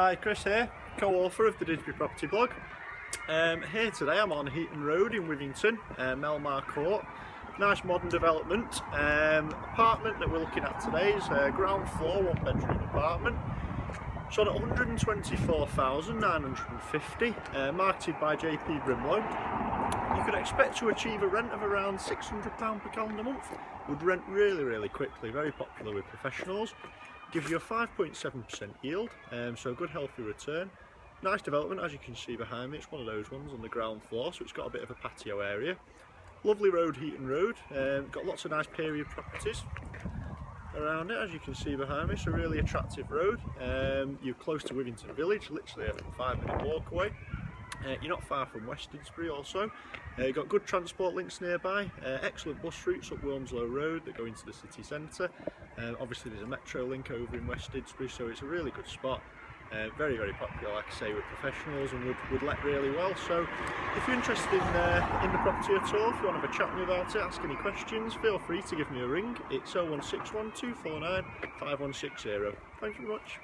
Hi, Chris here, co-author of the Didsbury Property blog. Um, here today I'm on Heaton Road in Withington, uh, Melmar Court. Nice modern development. Um, apartment that we're looking at today is a ground floor, one bedroom apartment. It's on at 124,950, uh, marketed by JP Brimlow. You could expect to achieve a rent of around £600 per calendar month. Would rent really, really quickly, very popular with professionals. Gives you a 5.7% yield, um, so a good healthy return. Nice development as you can see behind me, it's one of those ones on the ground floor, so it's got a bit of a patio area. Lovely road, Heaton Road, um, got lots of nice period properties around it as you can see behind me, it's a really attractive road. Um, you're close to Withington Village, literally a five minute walk away. Uh, you're not far from West Didsbury also. Uh, you've got good transport links nearby, uh, excellent bus routes up Wilmslow Road that go into the city centre. Uh, obviously there's a Metrolink over in West Didsbury so it's a really good spot. Uh, very very popular like I say with professionals and would, would let really well so if you're interested in, uh, in the property at all if you want to have a chat with me about it ask any questions feel free to give me a ring it's 0161 249 5160 thanks very much